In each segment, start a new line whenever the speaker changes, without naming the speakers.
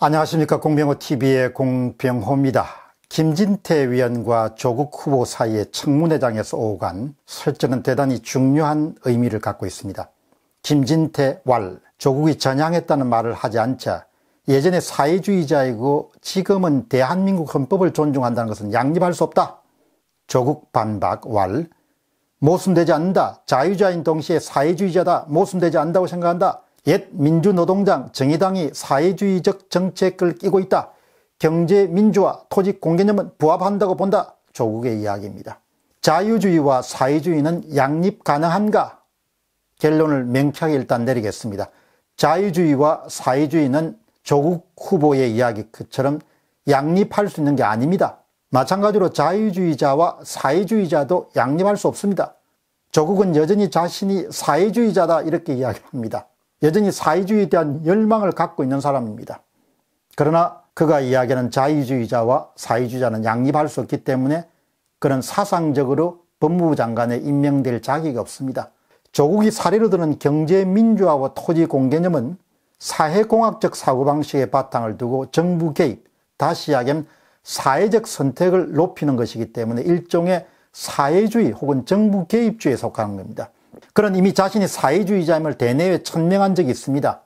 안녕하십니까 공병호TV의 공병호입니다. 김진태 위원과 조국 후보 사이의 청문회장에서 오간 설전은 대단히 중요한 의미를 갖고 있습니다. 김진태 왈, 조국이 전향했다는 말을 하지 않자 예전에 사회주의자이고 지금은 대한민국 헌법을 존중한다는 것은 양립할 수 없다. 조국 반박 왈, 모순되지 않는다. 자유자인 동시에 사회주의자다. 모순되지 않는다고 생각한다. 옛 민주노동당 정의당이 사회주의적 정책을 끼고 있다. 경제 민주화 토지 공개념은 부합한다고 본다. 조국의 이야기입니다. 자유주의와 사회주의는 양립 가능한가? 결론을 명쾌하게 일단 내리겠습니다. 자유주의와 사회주의는 조국 후보의 이야기처럼 양립할 수 있는 게 아닙니다. 마찬가지로 자유주의자와 사회주의자도 양립할 수 없습니다. 조국은 여전히 자신이 사회주의자다 이렇게 이야기합니다. 여전히 사회주의에 대한 열망을 갖고 있는 사람입니다. 그러나 그가 이야기하는 자유주의자와 사회주의자는 양립할 수 없기 때문에 그는 사상적으로 법무부 장관에 임명될 자격이 없습니다. 조국이 사례로 드는 경제민주화와 토지공개념은 사회공학적 사고방식의 바탕을 두고 정부 개입, 다시 이야기하면 사회적 선택을 높이는 것이기 때문에 일종의 사회주의 혹은 정부 개입주의에 속하는 겁니다. 그는 이미 자신이 사회주의자임을 대내에 천명한 적이 있습니다.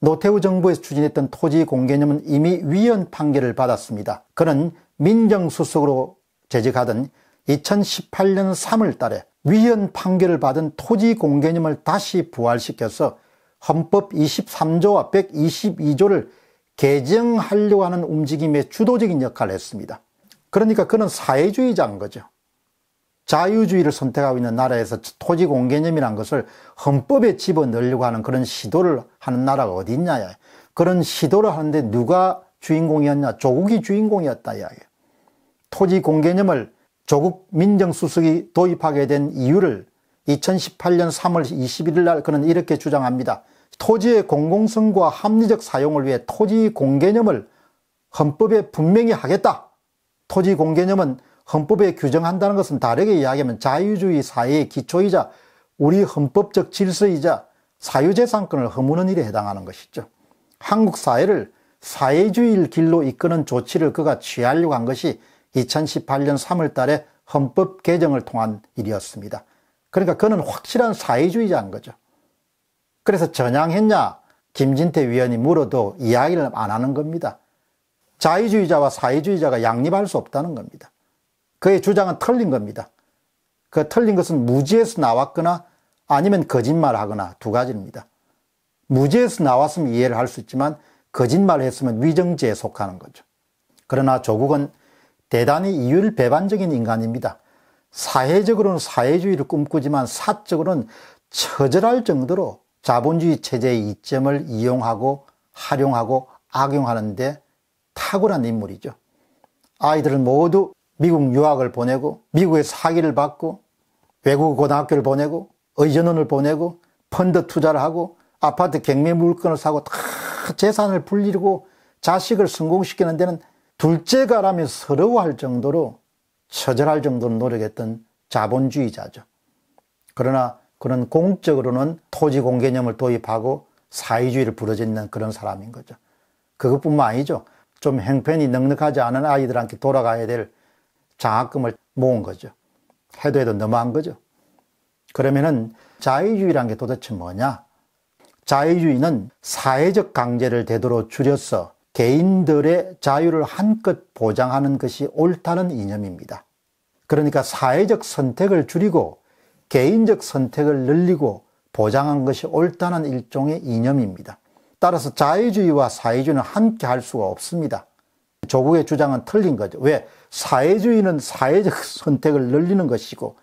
노태우 정부에서 추진했던 토지 공개념은 이미 위헌 판결을 받았습니다. 그는 민정수석으로 재직하던 2018년 3월 달에 위헌 판결을 받은 토지 공개념을 다시 부활시켜서 헌법 23조와 122조를 개정하려고 하는 움직임의 주도적인 역할을 했습니다. 그러니까 그는 사회주의자인 거죠. 자유주의를 선택하고 있는 나라에서 토지 공개념이란 것을 헌법에 집어넣으려고 하는 그런 시도를 하는 나라가 어디 있냐. 그런 시도를 하는데 누가 주인공이었냐. 조국이 주인공이었다. 이야기예요. 토지 공개념을 조국 민정수석이 도입하게 된 이유를 2018년 3월 21일 날 그는 이렇게 주장합니다. 토지의 공공성과 합리적 사용을 위해 토지 공개념을 헌법에 분명히 하겠다. 토지 공개념은 헌법에 규정한다는 것은 다르게 이야기하면 자유주의 사회의 기초이자 우리 헌법적 질서이자 사유재산권을 허무는 일에 해당하는 것이죠. 한국 사회를 사회주의 길로 이끄는 조치를 그가 취하려고 한 것이 2018년 3월 달에 헌법 개정을 통한 일이었습니다. 그러니까 그는 확실한 사회주의자인 거죠. 그래서 전향했냐? 김진태 위원이 물어도 이야기를 안 하는 겁니다. 자유주의자와 사회주의자가 양립할 수 없다는 겁니다. 그의 주장은 틀린 겁니다. 그 틀린 것은 무지에서 나왔거나 아니면 거짓말하거나 두 가지입니다. 무지에서 나왔으면 이해를 할 수 있지만 거짓말을 했으면 위정죄에 속하는 거죠. 그러나 조국은 대단히 이율 배반적인 인간입니다. 사회적으로는 사회주의를 꿈꾸지만 사적으로는 처절할 정도로 자본주의 체제의 이점을 이용하고 활용하고 악용하는데 탁월한 인물이죠. 아이들은 모두 미국 유학을 보내고 미국에 사기를 받고 외국 고등학교를 보내고 의전원을 보내고 펀드 투자를 하고 아파트 경매 물건을 사고 다 재산을 불리고 자식을 성공시키는 데는 둘째가라면 서러워할 정도로 처절할 정도로 노력했던 자본주의자죠. 그러나 그는 공적으로는 토지 공개념을 도입하고 사회주의를 부러짓는 그런 사람인 거죠. 그것뿐만 아니죠. 좀 형편이 넉넉하지 않은 아이들한테 돌아가야 될 장학금을 모은 거죠. 해도 해도 너무한 거죠. 그러면은 자유주의란 게 도대체 뭐냐? 자유주의는 사회적 강제를 되도록 줄여서 개인들의 자유를 한껏 보장하는 것이 옳다는 이념입니다. 그러니까 사회적 선택을 줄이고 개인적 선택을 늘리고 보장한 것이 옳다는 일종의 이념입니다. 따라서 자유주의와 사회주의는 함께 할 수가 없습니다. 조국의 주장은 틀린 거죠. 왜? 사회주의는 사회적 선택을 늘리는 것이고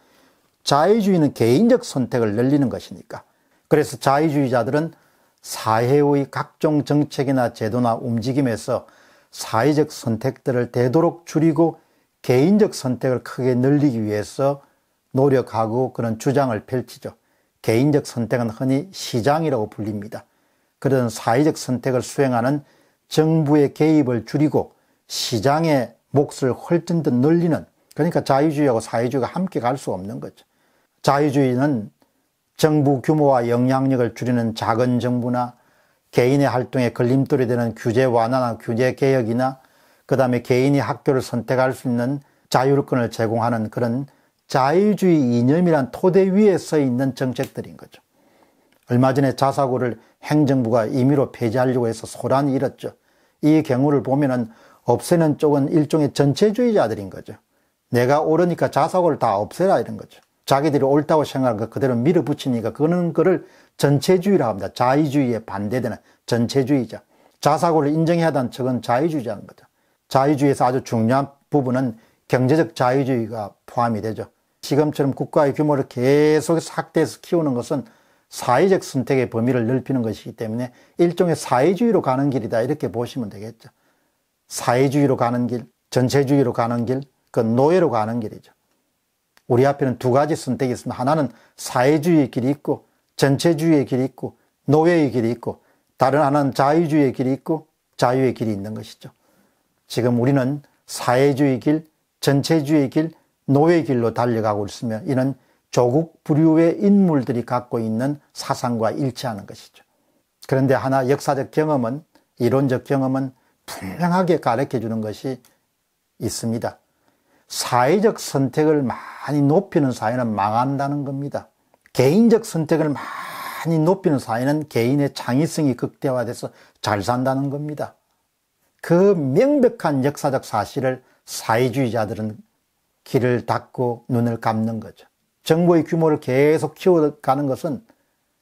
자유주의는 개인적 선택을 늘리는 것이니까. 그래서 자유주의자들은 사회의 각종 정책이나 제도나 움직임에서 사회적 선택들을 되도록 줄이고 개인적 선택을 크게 늘리기 위해서 노력하고 그런 주장을 펼치죠. 개인적 선택은 흔히 시장이라고 불립니다. 그런 사회적 선택을 수행하는 정부의 개입을 줄이고 시장의 몫을 훨씬 더 늘리는 그러니까 자유주의하고 사회주의가 함께 갈 수 없는 거죠. 자유주의는 정부 규모와 영향력을 줄이는 작은 정부나 개인의 활동에 걸림돌이 되는 규제 완화나 규제 개혁이나 그 다음에 개인이 학교를 선택할 수 있는 자율권을 제공하는 그런 자유주의 이념이란 토대 위에 서 있는 정책들인 거죠. 얼마 전에 자사고를 행정부가 임의로 폐지하려고 해서 소란이 일었죠. 이 경우를 보면은 없애는 쪽은 일종의 전체주의자들인 거죠. 내가 옳으니까 자사고를 다 없애라 이런 거죠. 자기들이 옳다고 생각한 거 그대로 밀어붙이니까 그는 그를 전체주의라고 합니다. 자유주의에 반대되는 전체주의자. 자사고를 인정해야 한다는 척은 자유주의자인 거죠. 자유주의에서 아주 중요한 부분은 경제적 자유주의가 포함이 되죠. 지금처럼 국가의 규모를 계속 확대해서 키우는 것은 사회적 선택의 범위를 넓히는 것이기 때문에 일종의 사회주의로 가는 길이다 이렇게 보시면 되겠죠. 사회주의로 가는 길, 전체주의로 가는 길, 그 노예로 가는 길이죠. 우리 앞에는 두 가지 선택이 있습니다. 하나는 사회주의의 길이 있고 전체주의의 길이 있고 노예의 길이 있고 다른 하나는 자유주의의 길이 있고 자유의 길이 있는 것이죠. 지금 우리는 사회주의 길, 전체주의 길, 노예 길로 달려가고 있으며 이는 조국 부류의 인물들이 갖고 있는 사상과 일치하는 것이죠. 그런데 하나 역사적 경험은 이론적 경험은 분명하게 가르쳐 주는 것이 있습니다. 사회적 선택을 많이 높이는 사회는 망한다는 겁니다. 개인적 선택을 많이 높이는 사회는 개인의 창의성이 극대화돼서 잘 산다는 겁니다. 그 명백한 역사적 사실을 사회주의자들은 길을 닫고 눈을 감는 거죠. 정부의 규모를 계속 키워가는 것은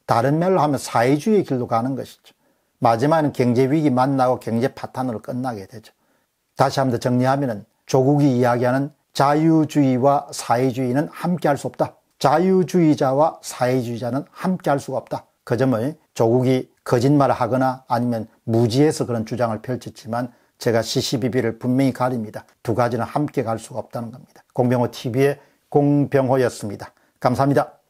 다른 말로 하면 사회주의의 길로 가는 것이죠. 마지막에는 경제 위기 만나고 경제 파탄으로 끝나게 되죠. 다시 한번 더 정리하면 조국이 이야기하는 자유주의와 사회주의는 함께 할 수 없다. 자유주의자와 사회주의자는 함께 할 수가 없다. 그 점을 조국이 거짓말을 하거나 아니면 무지해서 그런 주장을 펼쳤지만 제가 CCBB를 분명히 가립니다. 두 가지는 함께 갈 수가 없다는 겁니다. 공병호 TV의 공병호였습니다. 감사합니다.